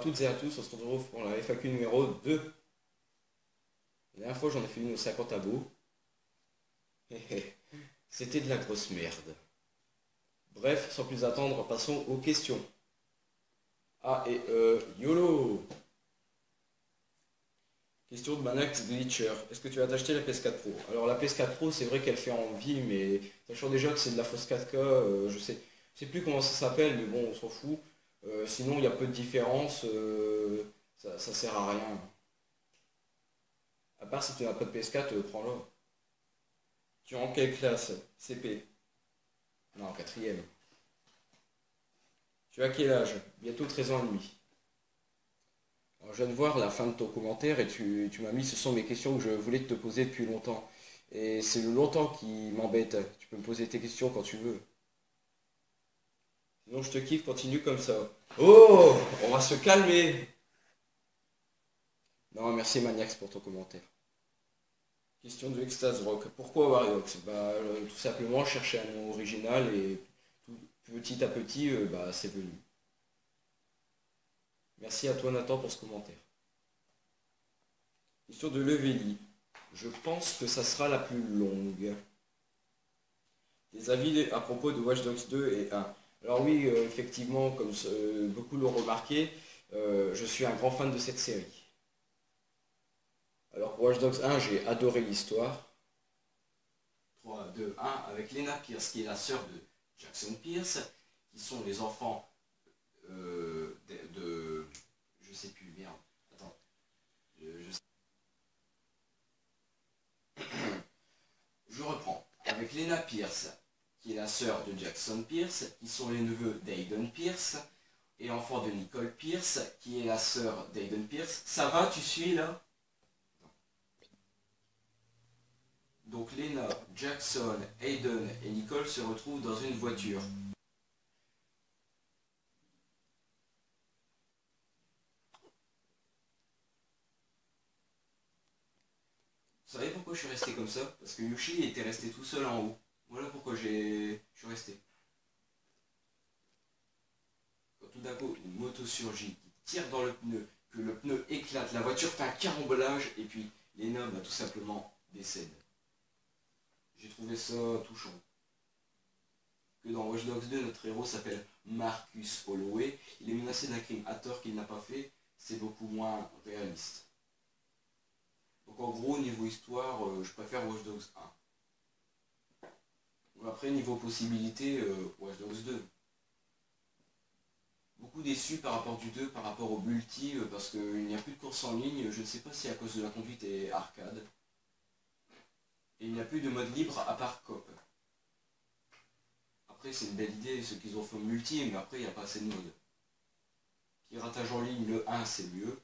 toutes et à tous, on se retrouve pour la FAQ numéro 2. La dernière fois j'en ai fait une aux 50 abos. C'était de la grosse merde. Bref, sans plus attendre, passons aux questions. Ah et euh, YOLO Question de Manax Glitcher. Est-ce que tu vas t'acheter la PS4 Pro? Alors la PS4 Pro, c'est vrai qu'elle fait envie, mais sachant déjà que c'est de la fausse 4K, euh, je sais, sais plus comment ça s'appelle, mais bon, on s'en fout. Euh, sinon, il y a peu de différence, euh, ça, sert à rien. À part si tu n'as pas de PS4, prends-le. Tu es en quelle classe? CP Non, quatrième. Tu as quel âge? Bientôt 13 ans et demi. Je viens de voir la fin de ton commentaire et tu, m'as mis ce sont mes questions que je voulais te poser depuis longtemps. Et c'est le longtemps qui m'embête. Tu peux me poser tes questions quand tu veux. Sinon je te kiffe, continue comme ça. Oh On va se calmer Non, merci Maniax pour ton commentaire. Question de Extase Rock. Pourquoi Wariox? Bah, euh, Tout simplement chercher un nom original et petit à petit, euh, bah, c'est venu. Merci à toi Nathan pour ce commentaire. Question de Levelli. Je pense que ça sera la plus longue. Des avis à propos de Watch Dogs 2 et 1. Alors oui, euh, effectivement, comme beaucoup l'ont remarqué, je suis un grand fan de cette série. Alors pour Watch Dogs 1, j'ai adoré l'histoire. 3, 2, 1, avec Lena Pierce, qui est la sœur de Jackson Pierce, qui sont les enfants euh, de, Je sais plus, merde. Attends. Je, je reprends. Avec Lena Pierce, qui est la sœur de Jackson Pierce, qui sont les neveux d'Aiden Pierce, et enfant de Nicole Pierce, qui est la sœur d'Aiden Pierce. Ça va, tu suis là? Donc Lena, Jackson, Hayden et Nicole se retrouvent dans une voiture. Vous savez pourquoi je suis resté comme ça? Parce que Yushi était resté tout seul en haut. Voilà pourquoi je suis resté. Quand tout d'un coup, une moto surgit, qui tire dans le pneu, que le pneu éclate, la voiture fait un carambolage, et puis Lena va tout simplement décède. J'ai trouvé ça touchant. Que dans Watch Dogs 2, notre héros s'appelle Marcus Holloway. Il est menacé d'un crime à tort qu'il n'a pas fait. C'est beaucoup moins réaliste. Donc en gros, niveau histoire, euh, je préfère Watch Dogs 1. Après, niveau possibilité, euh, Watch Dogs 2. Beaucoup déçu par rapport du 2, par rapport au multi, euh, parce qu'il n'y a plus de course en ligne. Je ne sais pas si à cause de la conduite et arcade. Et il n'y a plus de mode libre à part COP. Après, c'est une belle idée ce qu'ils ont fait multi, mais après, il n'y a pas assez de mode. Piratage en ligne, le 1, c'est mieux.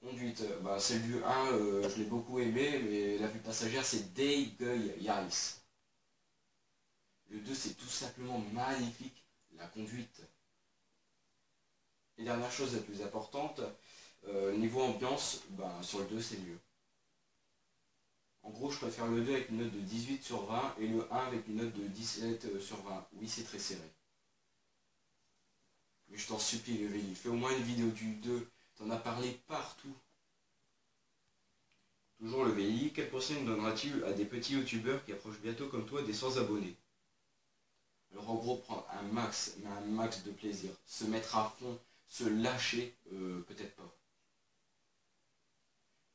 Conduite, bah, c'est le 1, euh, je l'ai beaucoup aimé, mais la vue passagère, c'est Yaris. Le 2, c'est tout simplement magnifique, la conduite. Et dernière chose la plus importante, euh, niveau ambiance, bah, sur le 2, c'est mieux. En gros, je préfère le 2 avec une note de 18 sur 20 et le 1 avec une note de 17 euh, sur 20. Oui, c'est très serré. Mais je t'en supplie, le VI, fais au moins une vidéo du 2. T'en as parlé partout. Toujours le VI, quel conseil donneras-tu à des petits youtubeurs qui approchent bientôt comme toi des 100 abonnés? En gros, prendre un max, mais un max de plaisir. Se mettre à fond, se lâcher, euh, peut-être pas.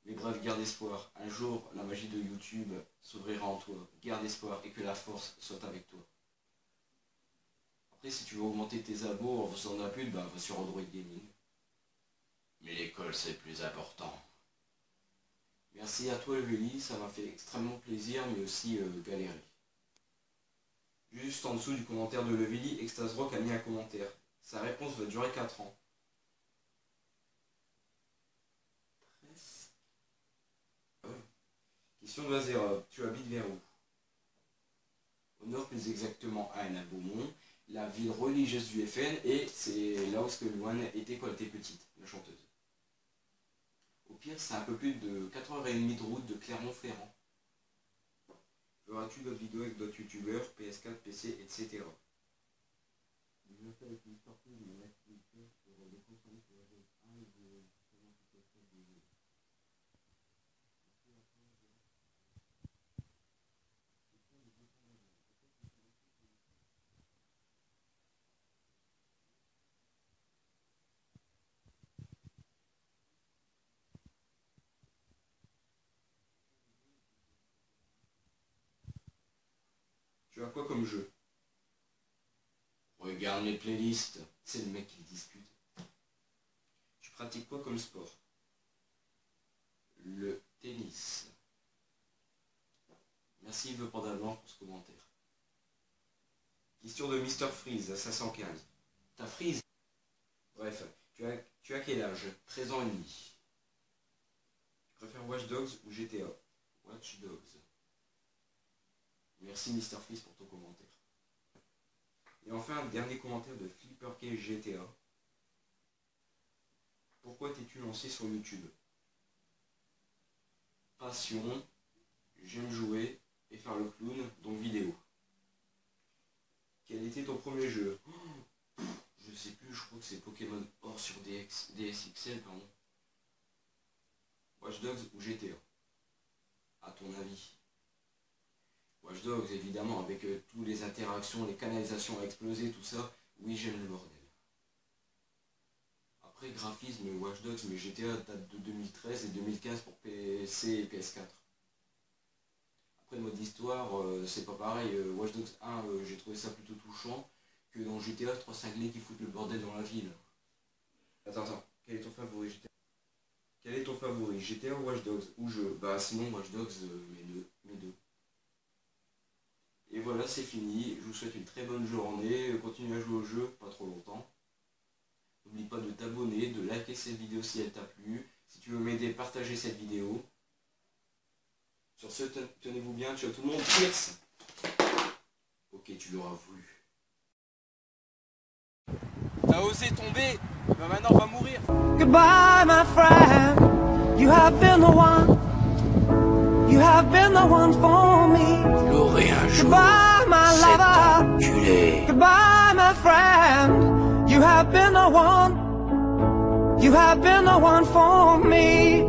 Mais bref, garde espoir. Un jour, la magie de YouTube s'ouvrira en toi. Garde espoir et que la force soit avec toi. Après, si tu veux augmenter tes abos en faisant de la pub, bah, va sur Android Gaming. Mais l'école, c'est plus important. Merci à toi, Leveli. Ça m'a fait extrêmement plaisir, mais aussi euh, galérer. Juste en dessous du commentaire de Leveli, Extase Rock a mis un commentaire. Sa réponse va durer 4 ans. Question de tu habites vers où? Au nord, plus exactement à Beaumont, la ville religieuse du FN, et c'est là où Luan était quand elle était petite, la chanteuse. Au pire, c'est un peu plus de 4h30 de route de Clermont-Ferrand. Feras-tu d'autres vidéos avec d'autres youtubeurs, PS4, PC, etc. Je avec une sortie de pour Tu as quoi comme jeu? Regarde mes playlists. C'est le mec qui discute. Tu pratiques quoi comme sport? Le tennis. Merci Yves Pandalman pour ce commentaire. Question de Mr. Freeze, à 515. Ta Freeze? Bref, tu as, tu as quel âge? 13 ans et demi. Tu préfères Watch Dogs ou GTA Watch Dogs. Merci Mr. Freeze pour ton commentaire. Et enfin, dernier commentaire de FlipperK GTA. Pourquoi t'es-tu lancé sur YouTube? Passion, j'aime jouer et faire le clown, donc vidéo. Quel était ton premier jeu? Je sais plus, je crois que c'est Pokémon Or sur DSXL, pardon. Watch Dogs ou GTA À ton avis Watch Dogs, évidemment, avec euh, toutes les interactions, les canalisations à exploser, tout ça, oui, j'aime le bordel. Après, graphisme, Watch Dogs, mais GTA date de 2013 et 2015 pour PC et PS4. Après, mode d'histoire, euh, c'est pas pareil. Euh, Watch Dogs 1, j'ai trouvé ça plutôt touchant que dans GTA, trois cinglés qui foutent le bordel dans la ville. Attends, attends, quel est ton favori GTA Quel est ton favori GTA ou Watch Dogs? Ou je Bah sinon Watch Dogs, mes deux. Voilà, c'est fini. Je vous souhaite une très bonne journée. Continuez à jouer au jeu, pas trop longtemps. N'oublie pas de t'abonner, de liker cette vidéo si elle t'a plu. Si tu veux m'aider, partagez cette vidéo. Sur ce, tenez-vous bien. Ciao tout le monde. Pierce Ok, tu l'auras voulu. T'as osé tomber, bah maintenant on va mourir. Goodbye, my friend. You have been the one. You have been the one for me. J'aurai un jour Goodbye, my lover. enculé. Goodbye, my friend. You have been the one. You have been the one for me.